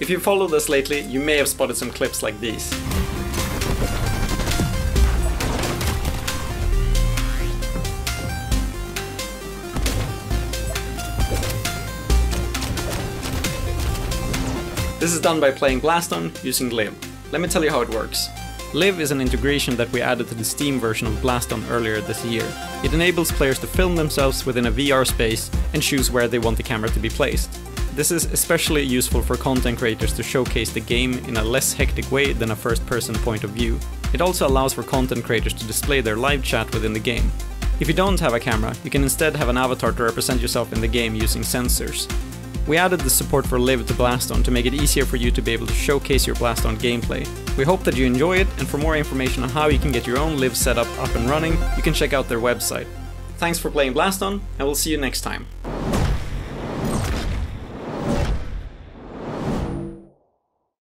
If you followed us lately, you may have spotted some clips like these. This is done by playing Blaston using LIV. Let me tell you how it works. LIV is an integration that we added to the Steam version of Blaston earlier this year. It enables players to film themselves within a VR space and choose where they want the camera to be placed. This is especially useful for content creators to showcase the game in a less hectic way than a first person point of view. It also allows for content creators to display their live chat within the game. If you don't have a camera, you can instead have an avatar to represent yourself in the game using sensors. We added the support for LIV to Blaston to make it easier for you to be able to showcase your Blaston gameplay. We hope that you enjoy it, and for more information on how you can get your own LIV setup up and running, you can check out their website. Thanks for playing Blaston, and we'll see you next time.